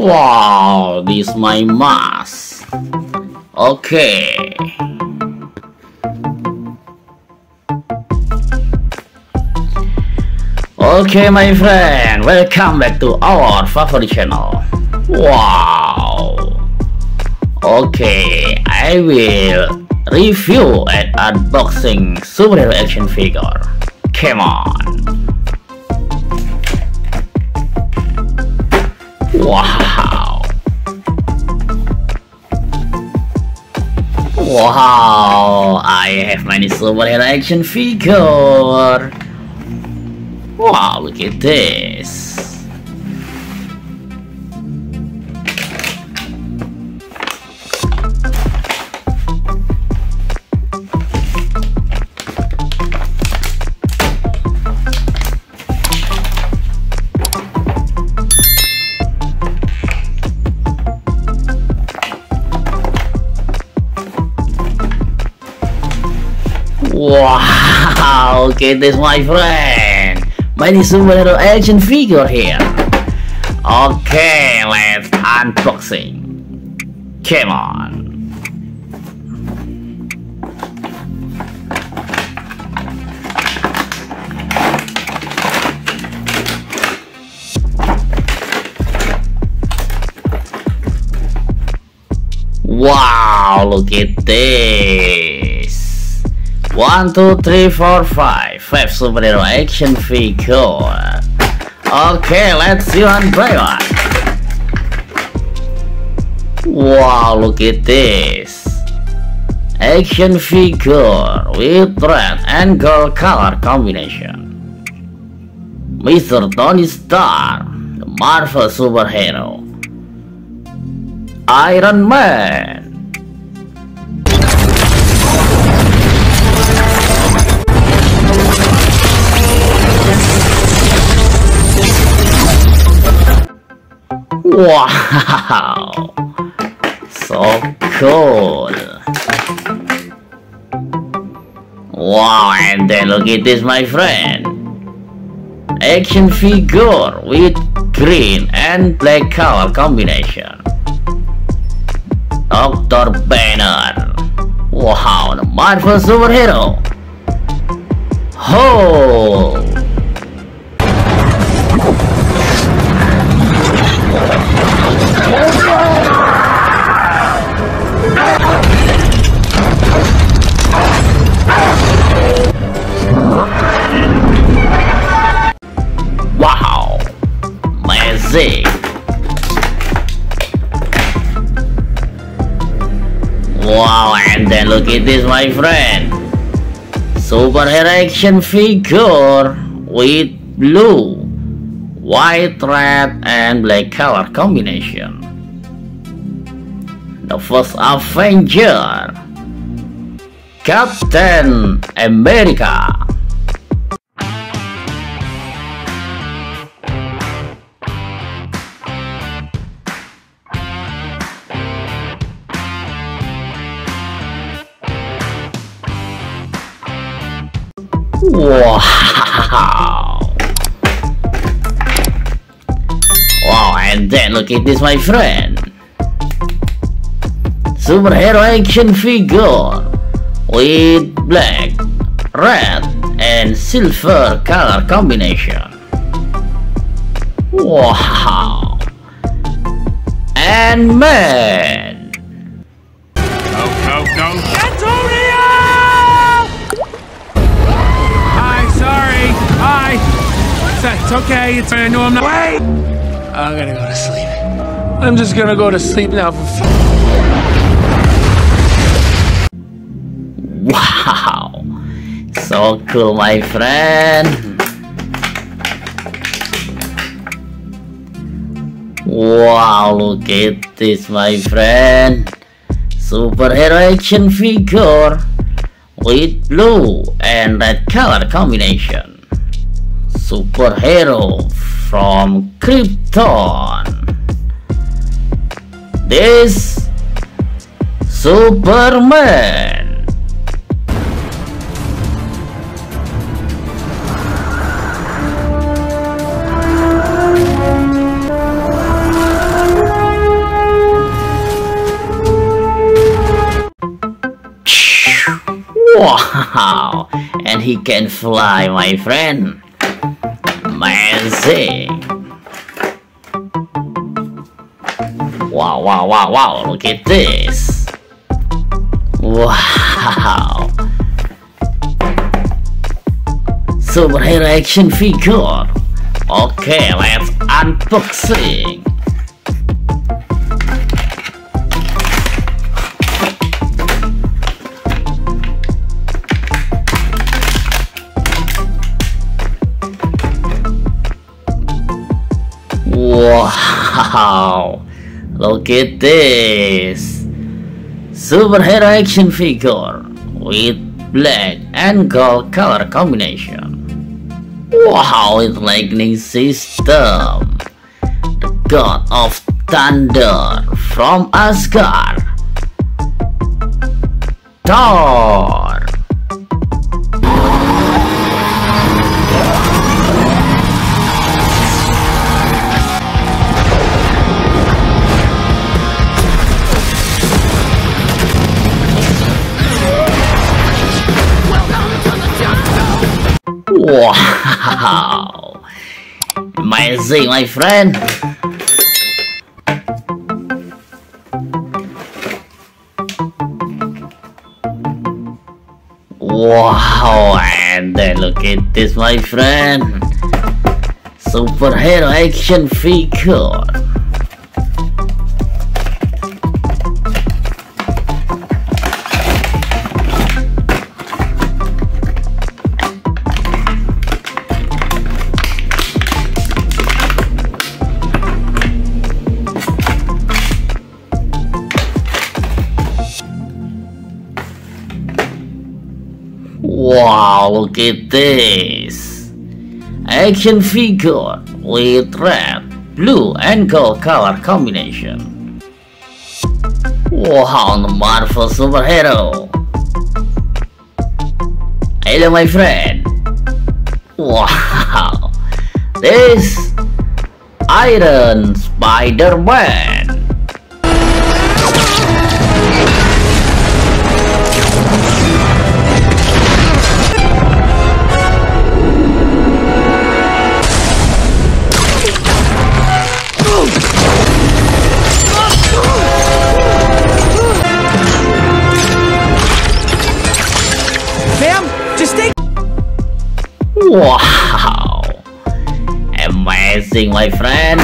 Wow, this is my mask. Okay. Okay, my friend, welcome back to our favorite channel. Wow. Okay, I will review and unboxing superhero action figure. Come on. Wow. Wow, I have many superhero action figure. Wow, look at this. Wow, look at this my friend. Many superhero action figure here. Okay, let's unboxing. Come on. Wow, look at this. One, two, three, four, five. Five superhero action figure. Okay, let's see one by one. Wow, look at this. Action figure with red and gold color combination. Mr. Tony Stark, the Marvel superhero. Iron Man. Wow, so cool. Wow, and then look at this, my friend. Action figure with green and black color combination. Dr. Banner. Wow, the Marvel superhero. Ho! Wow! Magic! Wow, and then look at this, my friend. Superhero action figure with blue, white, red, and black color combination. The first Avenger, Captain America. Wow! then look at this, my friend. Superhero action figure with black, red, and silver color combination. Wow! Ant-Man! Go, go, go. Antonio! Hi, sorry. Hi. It's, it's okay. It's I know I'm not. Wait! I'm gonna go to sleep. I'm just gonna go to sleep now for. Wow! So cool, my friend. Wow, look at this, my friend. Superhero action figure with blue and red color combination. Superhero from Krypton. This Superman. Wow! And he can fly, my friend. Amazing. Wow, wow, wow, wow, look at this. Wow. Superhero action figure. Okay, let's unboxing. Wow! Look at this! Superhero action figure with black and gold color combination. Wow, it's lightning system. The god of thunder from Asgard. Thor. Amazing, my friend! Wow, and then look at this, my friend! Superhero action figure! Wow, look at this! Action figure with red, blue and gold color combination. Wow, Marvel superhero! Hello my friend! Wow! This Iron Spider-Man! Amazing, my friend!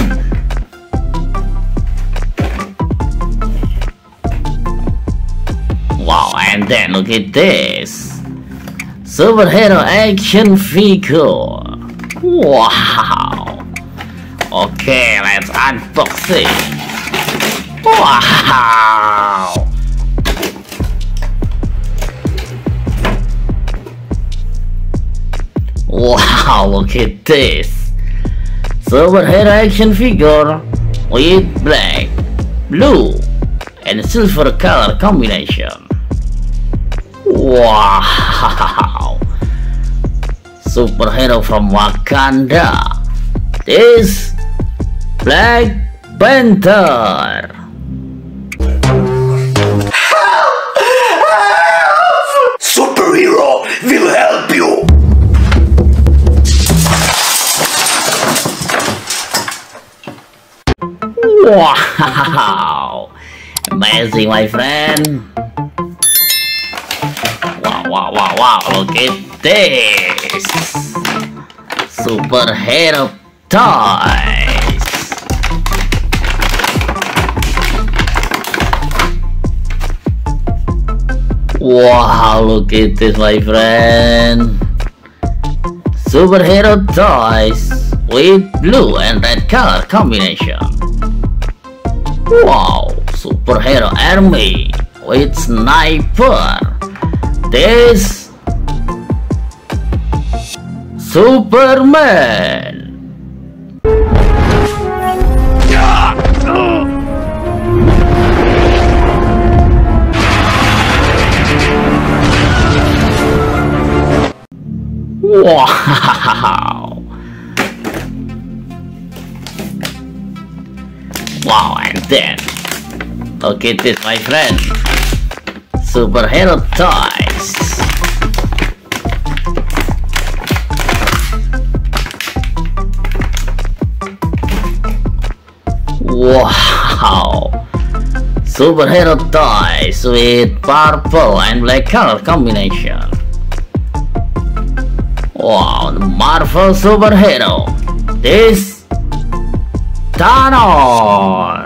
Wow, and then look at this! Superhero action figure! Wow! Okay, let's unbox it! Wow! Wow, look at this! Superhero action figure with black, blue, and silver color combination. Wow! Superhero from Wakanda. This Black Panther. Wow! Amazing, my friend. Wow, wow, wow, wow! Look at this! super Superhero toys! Wow, look at this, my friend! Superhero toys with blue and red color combination. Wow, superhero army with sniper. This Superman. Wow. Wow, then. Look this, my friend. Superhero toys. Wow. Superhero toys with purple and black color combination. Wow, the Marvel superhero. This Thanos!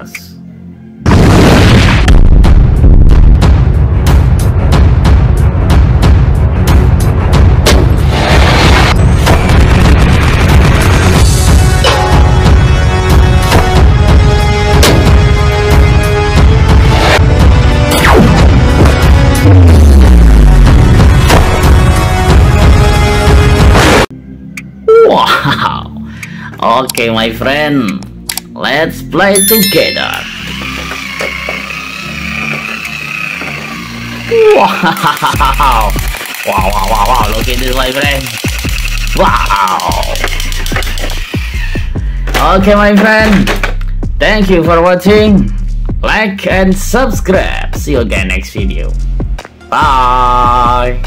Wow! Okay, my friend, let's play together. Wow! Wow, wow, wow, wow, look at this, my friend. Wow! Okay, my friend, thank you for watching. Like and subscribe. See you again next video. Bye!